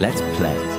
Let's play.